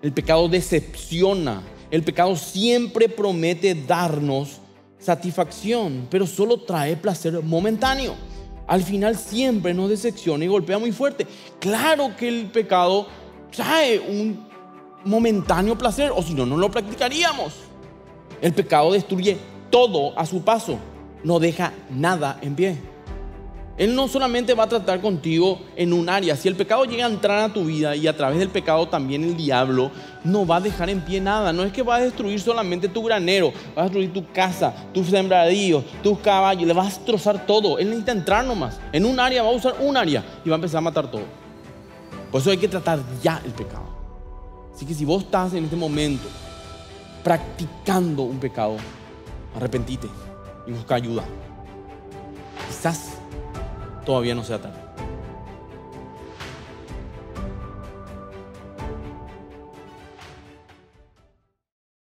El pecado decepciona. El pecado siempre promete darnos satisfacción, pero solo trae placer momentáneo. Al final siempre nos decepciona y golpea muy fuerte. Claro que el pecado trae un momentáneo placer, o si no, no lo practicaríamos. El pecado destruye todo a su paso, no deja nada en pie. Él no solamente va a tratar contigo en un área, si el pecado llega a entrar a tu vida y a través del pecado también el diablo no va a dejar en pie nada. No es que va a destruir solamente tu granero, va a destruir tu casa, tus sembradíos, tus caballos, le va a destrozar todo. Él necesita entrar nomás. En un área va a usar un área y va a empezar a matar todo. Por eso hay que tratar ya el pecado. Así que si vos estás en este momento practicando un pecado, arrepentite y busca ayuda. Quizás todavía no sea tarde.